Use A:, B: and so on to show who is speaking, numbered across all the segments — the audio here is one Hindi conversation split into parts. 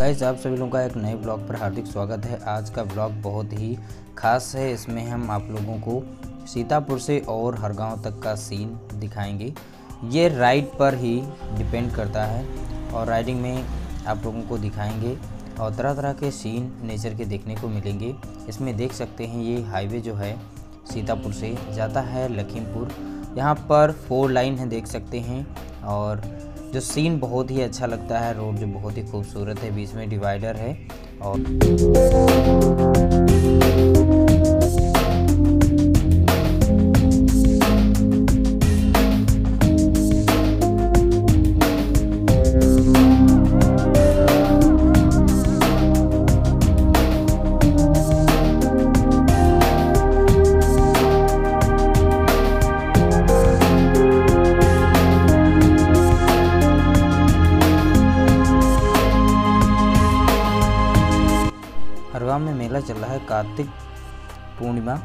A: गाइस, आप सभी लोगों का एक नए ब्लॉग पर हार्दिक स्वागत है। आज का ब्लॉग बहुत ही खास है। इसमें हम आप लोगों को सीतापुर से और हरगांव तक का सीन दिखाएँगे। ये राइड पर ही डिपेंड करता है और राइडिंग में आप लोगों को दिखाएँगे और तरह तरह के सीन नेचर के देखने को मिलेंगे। इसमें देख सकते हैं, ये हाईवे जो है सीतापुर से जाता है लखीमपुर। यहाँ पर फोर लाइन है, देख सकते हैं और जो सीन बहुत ही अच्छा लगता है, रोड जो बहुत ही खूबसूरत है, बीच में डिवाइडर है और मेला चल रहा है कार्तिक पूर्णिमा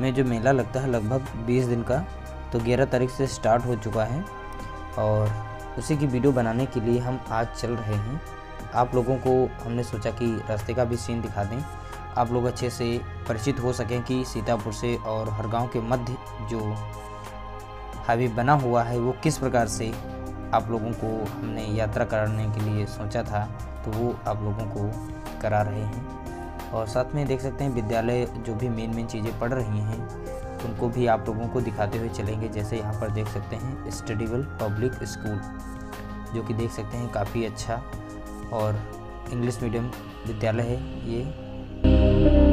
A: में, जो मेला लगता है लगभग 20 दिन का तो 11 तारीख से स्टार्ट हो चुका है। और उसी की वीडियो बनाने के लिए हम आज चल रहे हैं। आप लोगों को हमने सोचा कि रास्ते का भी सीन दिखा दें। आप लोग अच्छे से परिचित हो सकें कि सीतापुर से और हरगांव के मध्य जो हाईवे बना हुआ है, वो किस प्रकार से आप लोगों को हमने यात्रा कराने के लिए सोचा था तो वो आप लोगों को करा रहे हैं। और साथ में देख सकते हैं, विद्यालय जो भी मेन मेन चीज़ें पढ़ रही हैं, उनको भी आप लोगों को दिखाते हुए चलेंगे, जैसे यहाँ पर देख सकते हैं स्टडीबल पब्लिक स्कूल जो कि देख सकते हैं काफ़ी अच्छा और इंग्लिश मीडियम विद्यालय है ये।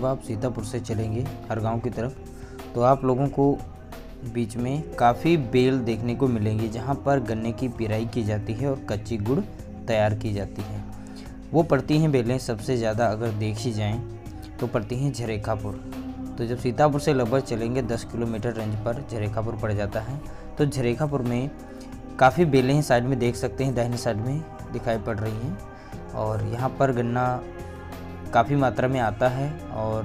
A: जब आप सीतापुर से चलेंगे हरगांव की तरफ़ तो आप लोगों को बीच में काफ़ी बेल देखने को मिलेंगे, जहाँ पर गन्ने की पिराई की जाती है और कच्ची गुड़ तैयार की जाती है। वो पड़ती हैं बेलें सबसे ज़्यादा अगर देखी जाएँ तो पड़ती हैं झरेखापुर। तो जब सीतापुर से लगभग चलेंगे 10 किलोमीटर रेंज पर झरेखापुर पड़ जाता है। तो झरेखापुर में काफ़ी बेलें हैं, साइड में देख सकते हैं, दाहिने साइड में दिखाई पड़ रही हैं। और यहाँ पर गन्ना काफ़ी मात्रा में आता है और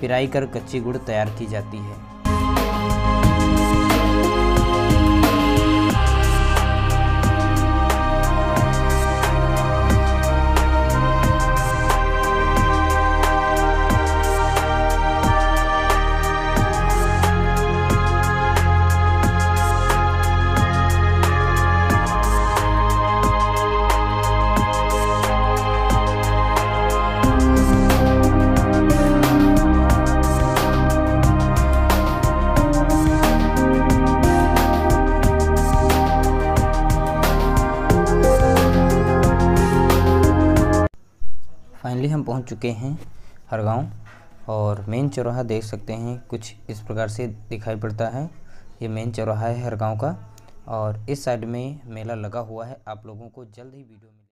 A: पिराई कर कच्ची गुड़ तैयार की जाती है। हम पहुँच चुके हैं हर गाँव और मेन चौराहा देख सकते हैं, कुछ इस प्रकार से दिखाई पड़ता है। ये मेन चौराहा है हर गाँव का और इस साइड में मेला लगा हुआ है। आप लोगों को जल्द ही वीडियो में